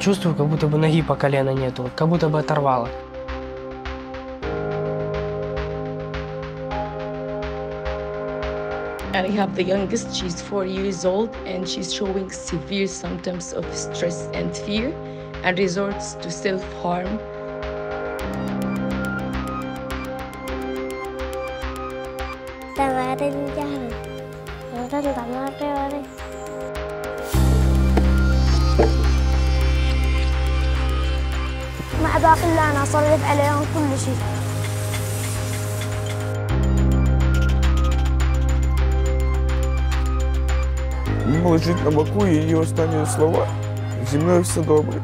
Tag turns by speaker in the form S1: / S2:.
S1: Чувствую, как будто бы ноги по колено нету, как будто бы оторвало.
S2: I have the youngest, she's four years old, and she's showing severe symptoms of stress and fear and resorts to self harm.
S3: باقي اللي أنا أصرف عليهم كل شيء
S4: Він лежить на боку і її останні слова. Зі мною все добре.